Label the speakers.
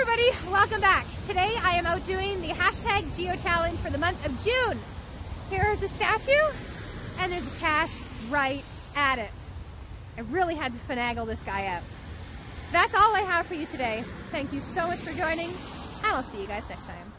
Speaker 1: everybody, welcome back. Today I am out doing the hashtag Geo Challenge for the month of June. Here is a statue and there's a cache right at it. I really had to finagle this guy out. That's all I have for you today. Thank you so much for joining and I'll see you guys next time.